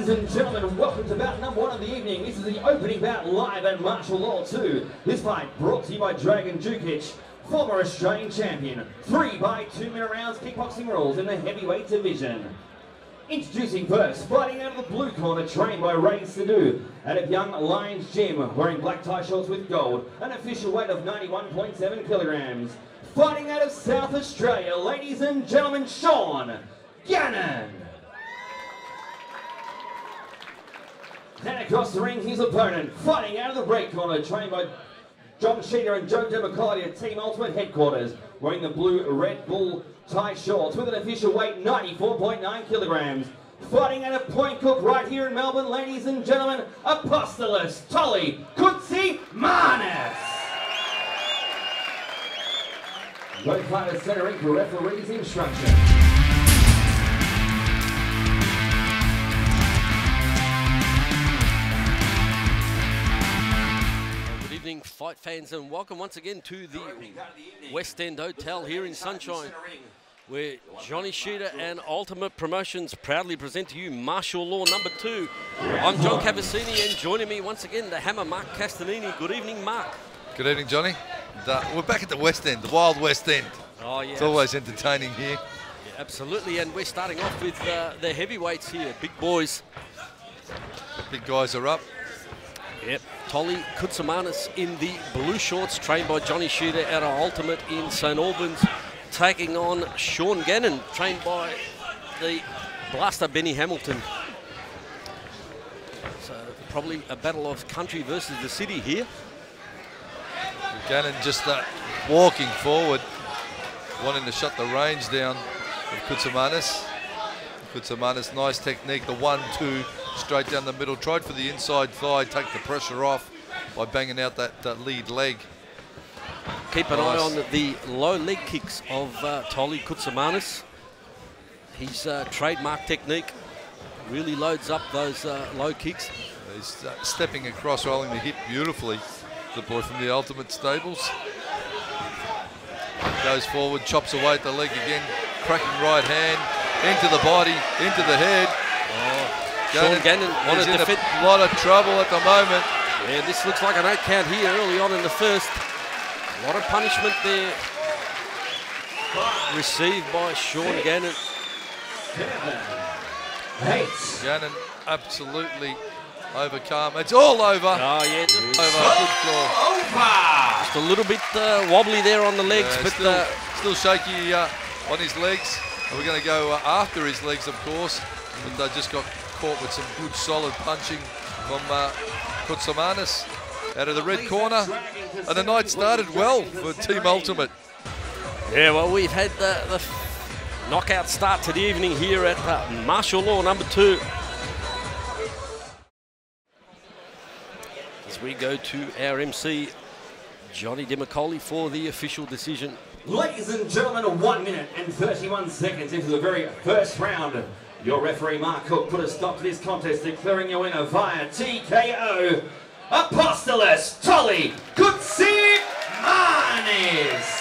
This is the opening bout live at Martial Law 2. This fight brought to you by Dragon Dukic, former Australian champion. Three by two minute rounds kickboxing rules in the heavyweight division. Introducing first, fighting out of the blue corner, trained by Ray Sadu out of Young Lions Gym, wearing black tie shorts with gold, an official weight of 91.7 kilograms. Fighting out of South Australia, ladies and gentlemen, Sean Gannon. Then across the ring, his opponent, fighting out of the red corner, trained by John Scida and Joe Demicoli at Team Ultimate Headquarters, wearing the blue Red Bull tie shorts with an official weight 94.9 kilograms. Fighting at a Point Cook right here in Melbourne, ladies and gentlemen, Apostolos Tolly Kutsi Manas. Both fighters centering for referee's instruction. Fans, and welcome once again to the West End Hotel here in Sunshine, where Johnny Scida and Ultimate Promotions proudly present to you Martial Law number two. I'm John Cavasinni, and joining me once again, the hammer Mark Castagnini. Good evening, Mark. Good evening, Johnny. We're back at the West End, the Wild West End. Oh, yeah. It's always entertaining here. Yeah, absolutely, and we're starting off with uh, the heavyweights here, big boys. Big guys are up. Yep. Tolly Koutsimanis in the blue shorts, trained by Johnny Scida out of Ultimate in St Albans, taking on Sean Gannon, trained by the blaster Benny Hamilton. So probably a battle of country versus the city here. Gannon just uh, walking forward, wanting to shut the range down of Koutsimanis. Koutsimanis, nice technique, the one-two straight down the middle. Tried for the inside thigh, take the pressure off by banging out that, that lead leg. Keep an Nice. eye on the low leg kicks of uh, Tolly Koutsimanis. His uh, trademark technique really loads up those uh, low kicks. He's uh, stepping across, rolling the hip beautifully. The boy from the Ultimate Stables. Goes forward, chops away at the leg again. Cracking right hand, into the body, into the head. Sean Gannon wanted to fit. a lot of trouble at the moment. Yeah, this looks like an eight count here early on in the first. A lot of punishment there. Received by Sean Gannon. Eight. Gannon absolutely overcome. It's all over. Oh, yeah, just, Over. Good call. Over. just a little bit uh, wobbly there on the legs, Yeah, but still, uh, still shaky uh, on his legs. And we're going to go uh, after his legs, of course. But they just got caught with some good, solid punching from uh, Koutsimanis out of the red corner. And the night started well for Team Ultimate. yeah, well, we've had the, the knockout start to the evening here at uh, Martial Law number two. As we go to our MC, Johnny Demicoli, for the official decision. Ladies and gentlemen, one minute and 31 seconds into the very first round. Your referee, Mark Cook, put a stop to this contest, declaring your winner via TKO, Apostolos Tolly Kutsi Manis.